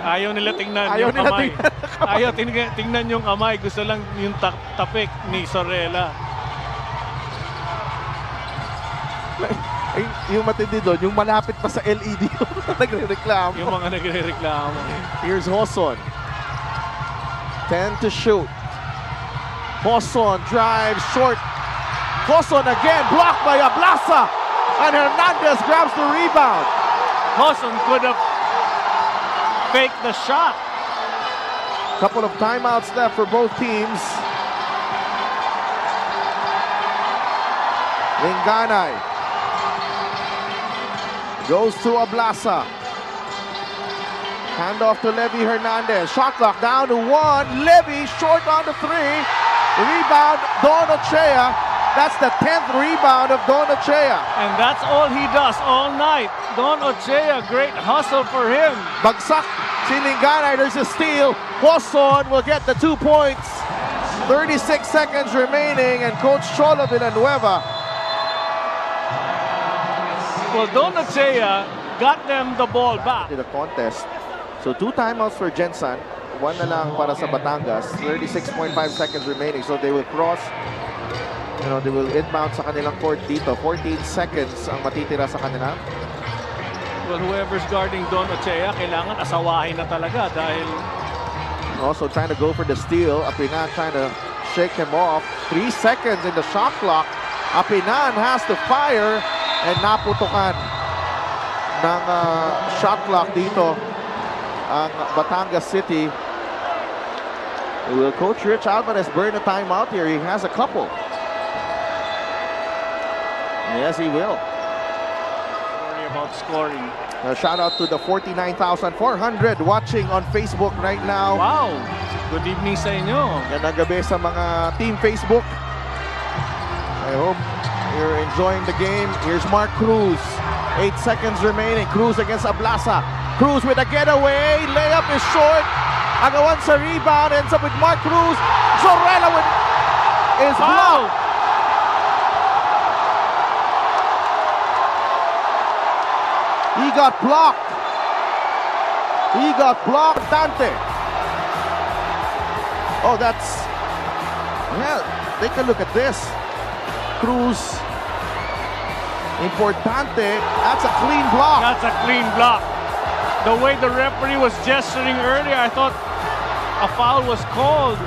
Ayaw nila tingnan Ayaw yung nila kamay. tingnan Ayaw tingnan, tingnan yung kamay. Gusto lang yung ta- tapik ni Sorella. Ay, yung matindi doon, yung malapit pa sa LED yung nagre-reklamo. Yung mga nagre-reklamo. Here's Hoson. 10 to shoot. Hoson drives short. Hoson again, blocked by Ablasa. And Hernandez grabs the rebound. Hoson could have faked the shot. Couple of timeouts left for both teams. Linganay goes to Ablasa. Handoff to Levy Hernandez. Shot clock down to one. Levy short on the three. Rebound, Don Ochea. That's the 10th rebound of Don Ochea. And that's all he does all night. Don Ochea, great hustle for him. Bagsak si Linganay. There's a steal. Hoson will get the two points. 36 seconds remaining, and Coach Cholo Villanueva Well, Don Ochea uh, got them the ball back. to the contest. So two timeouts for Gensan. One na lang para sa Batangas. 36.5 seconds remaining. So they will cross. You know, they will inbound sa kanilang court dito. 14 seconds ang matitira sa kanila. Well, whoever's guarding Don Ochea, kailangan asawahin na talaga dahil Also trying to go for the steal. Apinan trying to shake him off. Three seconds in the shot clock. Apinan has to fire and naputukan ng uh, shot clock dito ang Batangas City. Will Coach Rich Alvarez burn a timeout here? He has a couple. Yes, he will. About scoring. A shout out to the 49,400 watching on Facebook right now. Wow! Good evening sa inyo. Gandang gabi sa mga Team Facebook. I hope you're enjoying the game. Here's Mark Cruz. Eight seconds remaining. Cruz against Ablasa. Cruz with a getaway. Layup is short. Agawan sa rebound. Ends up with Mark Cruz. Zorella with is Wow! blocked. He got blocked. He got blocked. Dante. Oh, that's. Yeah, take a look at this. Cruz. Importante. That's a clean block. That's a clean block. The way the referee was gesturing earlier, I thought a foul was called.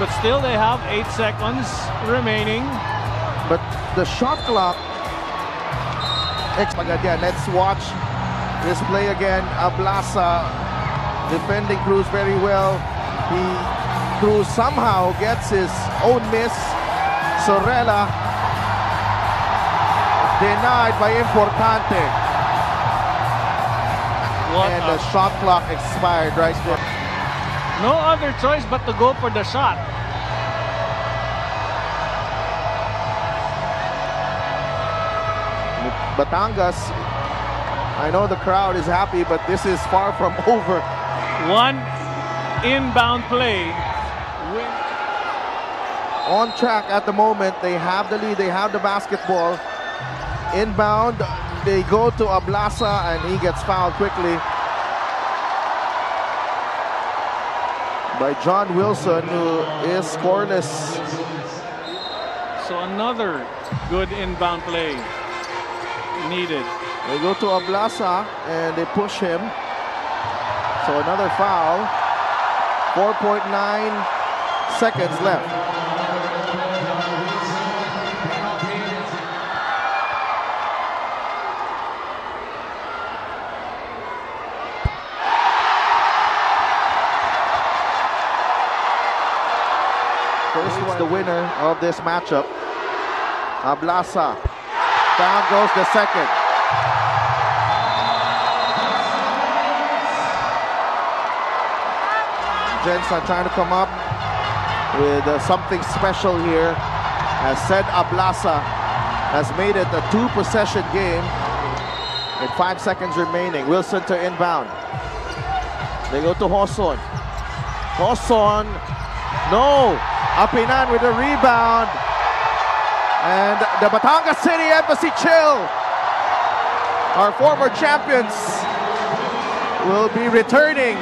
But still, they have eight seconds remaining. But the shot clock. Again, let's watch this play again. Ablasa defending Cruz very well. He Cruz somehow gets his own miss. Sorella denied by Importante. What and the shot clock expired right there. no other choice but to go for the shot. Batangas, I know the crowd is happy, but this is far from over. One inbound play. Win. On track at the moment. They have the lead. They have the basketball. Inbound. They go to Ablasa and he gets fouled quickly by John Wilson, who is scoreless. So another good inbound play needed. They go to Ablasa and they push him. So another foul. 4.9 seconds left. First one, the winner of this matchup. Ablasa. Down goes the second. Gensan trying to come up with uh, something special here. As said, Ablasa has made it a two possession game with five seconds remaining. Wilson to inbound. They go to Hoson. Hoson, no. Apinan with a rebound. And the Batangas City Embassy chill. Our former champions will be returning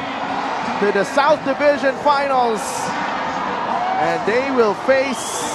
to the South Division Finals. And they will face